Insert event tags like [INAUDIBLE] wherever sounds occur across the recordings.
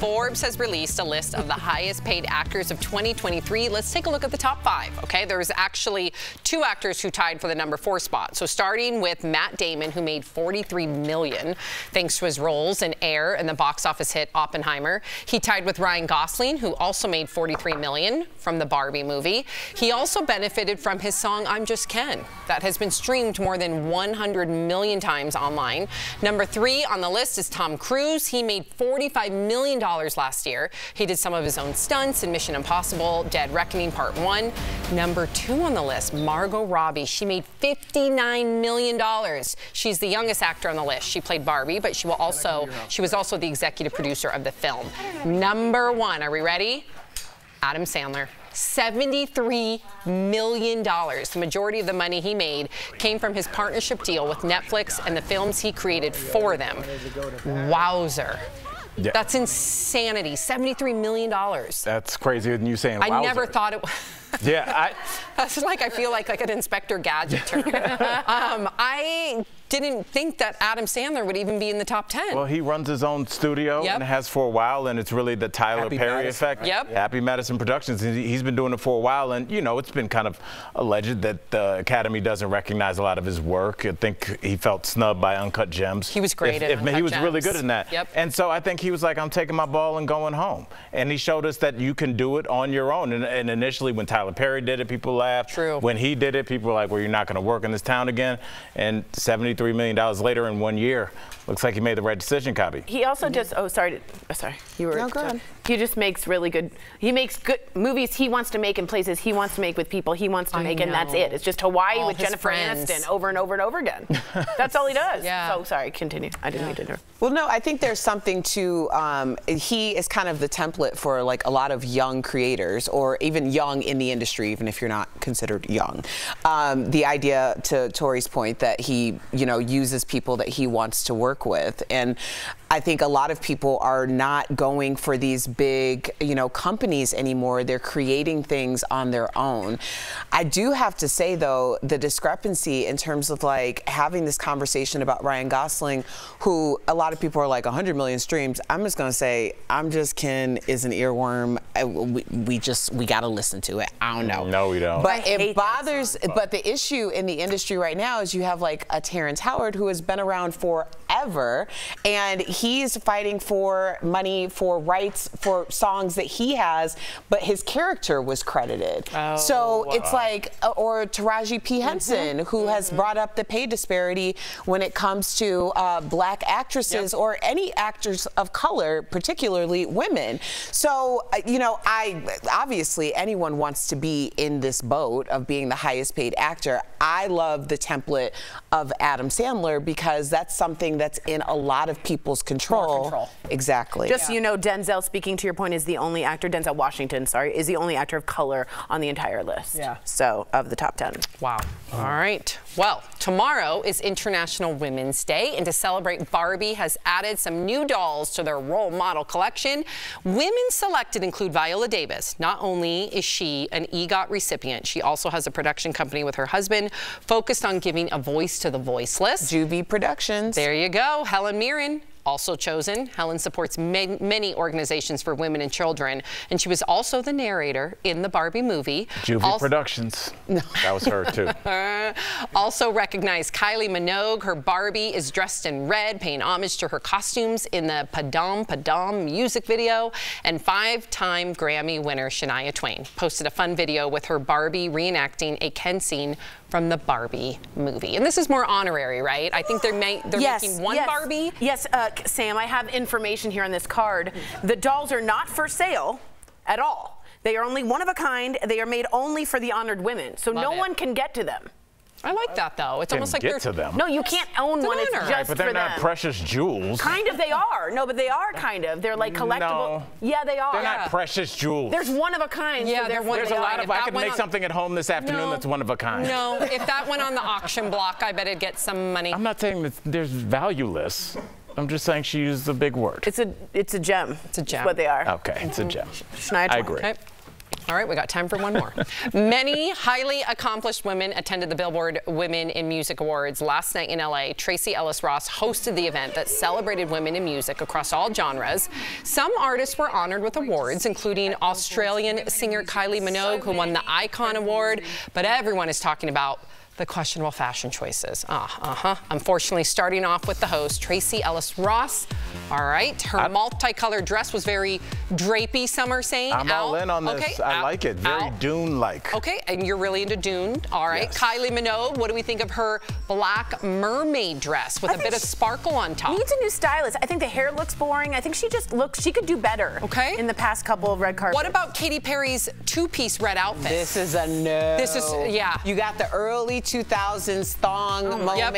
Forbes has released a list of the highest paid actors of 2023. Let's take a look at the top five, okay? There's actually two actors who tied for the number four spot. So starting with Matt Damon, who made 43 million thanks to his roles in Air and the box office hit Oppenheimer. He tied with Ryan Gosling, who also made 43 million from the Barbie movie. He also benefited from his song I'm Just Ken, that has been streamed more than 100 million times online. Number three on the list is Tom Cruise. He made $45 million last year. He did some of his own stunts in Mission Impossible Dead Reckoning Part 1. Number two on the list, Margot Robbie. She made $59 million. She's the youngest actor on the list. She played Barbie, but she will also she was also the executive producer of the film. Number one, are we ready? Adam Sandler. $73 million. The majority of the money he made came from his partnership deal with Netflix and the films he created for them. Wowzer. Yeah. That's insanity. $73 million. That's crazier than you saying. I never thought it was. [LAUGHS] yeah, I. That's like I feel like like an Inspector Gadget term. [LAUGHS] um, I didn't think that Adam Sandler would even be in the top 10. Well, he runs his own studio yep. and has for a while, and it's really the Tyler Happy Perry Madison, effect. Right? Yep. Happy Madison Productions. He's been doing it for a while, and, you know, it's been kind of alleged that the Academy doesn't recognize a lot of his work. I think he felt snubbed by Uncut Gems. He was great if, if He was Gems. really good in that. Yep. And so I think he was like, I'm taking my ball and going home. And he showed us that you can do it on your own. And, and initially, when Tyler Perry did it, people laughed. True. When he did it, people were like, well, you're not going to work in this town again. And $73 million later, later in one year. Looks like he made the right decision, Cobby. He also mm -hmm. just, oh, sorry, oh, sorry. You were. No, go ahead. He just makes really good, he makes good movies he wants to make in places he wants to make with people he wants to I make, know. and that's it. It's just Hawaii all with Jennifer friends. Aniston over and over and over again. [LAUGHS] that's all he does. Yeah. So, sorry, continue. I didn't yeah. mean to interrupt. Well, no, I think there's something to, um, he is kind of the template for like a lot of young creators or even young in the industry, even if you're not considered young. Um, the idea, to Tori's point, that he, you know, uses people that he wants to work with. And I think a lot of people are not going for these big, you know, companies anymore. They're creating things on their own. I do have to say, though, the discrepancy in terms of like having this conversation about Ryan Gosling, who a lot of people are like 100 million streams. I'm just going to say, I'm just Ken is an earworm. We, we just, we got to listen to it. I don't know. No, we don't. But it bothers, but the issue in the industry right now is you have like a Terrence Howard who has been around forever and he's fighting for money for rights for songs that he has, but his character was credited. Oh, so wow. it's like, uh, or Taraji P. Henson, mm -hmm. who mm -hmm. has mm-hmm. brought up the pay disparity when it comes to uh, black actresses yep. or any actors of color, particularly women. So, uh, you know, I obviously anyone wants to be in this boat of being the highest paid actor. I love the template of Adam Sandler because that's something that's in a lot of people's control. control. Exactly. Just yeah. so you know, Denzel, speaking to your point, is the only actor, Denzel Washington, sorry, is the only actor of color on the entire list. Yeah. So, of the top 10. Wow. Mm. All right. Well, tomorrow is International Women's Day, and to celebrate, Barbie has added some new dolls to their role model collection. Women selected include Viola Davis. Not only is she an EGOT recipient, she also has a production company with her husband focused on giving a voice to the voiceless. JuVee Productions. There you go. Helen Mirren also chosen. Helen supports many organizations for women and children, and she was also the narrator in the Barbie movie. JuVee also Productions. No. [LAUGHS] That was her, too. also recognized Kylie Minogue. Her Barbie is dressed in red, paying homage to her costumes in the Padam Padam music video. And five-time Grammy winner Shania Twain posted a fun video with her Barbie reenacting a Ken scene from the Barbie movie. And this is more honorary, right? I think they're, ma they're yes, making one yes. Barbie. Yes, uh, Sam, I have information here on this card. The dolls are not for sale at all. They are only one of a kind. They are made only for the honored women. So Love no it. one can get to them. I like that though. It's almost like get they're to them. No, you can't own it's one. It's just right, but they're not them. precious jewels. Kind of, they are. No, but they are kind of. They're like collectible. No, yeah, they are. They're yeah. not precious jewels. There's one of a kind. Yeah, so they're one There's a lot of. I could make on, something at home this afternoon no, that's one of a kind. No, if that went on the auction block, I bet it'd get some money. I'm not saying that there's valueless. I'm just saying she used the big word. It's a it's a gem. It's a gem. That's what they are. Okay, it's a mm-hmm. gem. Shania I agree. Okay. All right, we got time for one more. [LAUGHS] Many highly accomplished women attended the Billboard Women in Music Awards last night in LA. Tracee Ellis Ross hosted the event that celebrated women in music across all genres. Some artists were honored with awards, including Australian singer Kylie Minogue, who won the Icon Award. But everyone is talking about the questionable fashion choices. Uh, uh-huh. Unfortunately, starting off with the host, Tracee Ellis Ross. All right, her multicolored dress was very drapey, some are saying. I'm Al, all in on this. Okay, I Al, like it. Very Dune-like. Okay, and you're really into Dune. All right. Yes. Kylie Minogue, what do we think of her black mermaid dress with I a bit of sparkle on top? Needs a new stylist. I think the hair looks boring. I think she just looks. She could do better. Okay. In the past couple of red carpets. What about Katy Perry's two-piece red outfit? This is a no. This is- yeah. You got the early 2000s thong moment. Yep.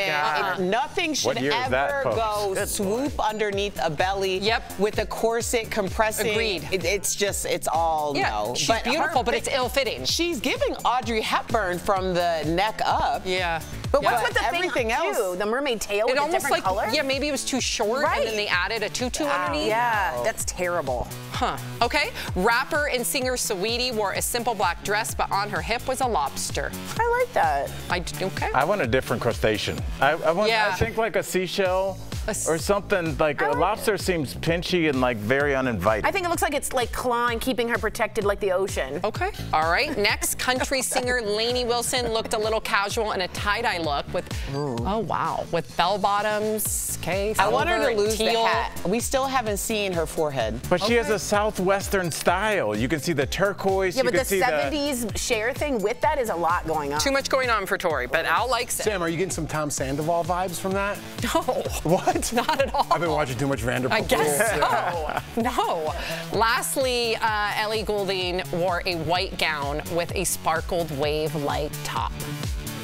It- nothing should What year is that ever go Good swoop underneath a belly. Yep. With a corset compressing. Agreed. It- it's just, it's all yeah, no. she's her beautiful, but it's ill-fitting. She's giving Audrey Hepburn from the neck up. Yeah. But what's Yeah. with the everything thing else- too? The mermaid tail It with a almost different like, color. yeah, maybe it was too short, and then they added a tutu underneath. Yeah, that's terrible. Huh. Okay. Rapper and singer Saweetie wore a simple black dress, but on her hip was a lobster. I like that. I d- okay. I want a different crustacean. I, I want. Yeah. I think like a seashell A s- or something. Like a like lobster seems pinchy and like very uninviting. I think it looks like it's like clawing, keeping her protected like the ocean. Okay. All right. Next, country singer [LAUGHS] Lainey Wilson looked a little casual in a tie-dye look with, oh wow, with bell bottoms. Okay. I want her to and lose the teal. hat. We still haven't seen her forehead. but she has a southwestern style. You can see the turquoise. Yeah, you but can the see 70s share thing with that is a lot going on. Too much going on for Tori, but Al likes it. Sam, are you getting some Tom Sandoval vibes from that? [LAUGHS] No. What? It's not at all. I've been watching too much Vanderpump I guess so. No. Lastly, uh, Ellie Goulding wore a white gown with a sparkled wave-like top.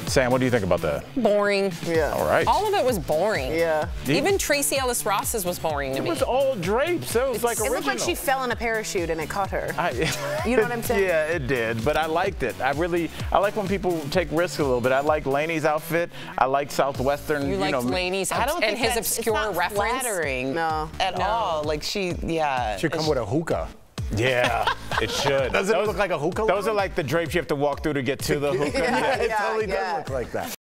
Sam, what do you think about that? Boring. Yeah. All right. All of it was boring. Yeah. Even Tracee Ellis Ross's was boring to it me. It was all drapes. It was like original. It looked like she fell in a parachute and it caught her. I, You know what I'm saying? [LAUGHS] Yeah, it did, but I liked it. I really, I like when people take risks a little bit. I like Lainey's outfit. I like Southwestern. You You, liked know, Lainey's I don't and think his obscure it's not reference. flattering No. at No. all. Like she, yeah. Should come with a hookah. Yeah, it should. [LAUGHS] Does it look like a hookah Those line? are like the drapes you have to walk through to get to the [LAUGHS] hookah. Yeah, it yeah, totally yeah. does look like that.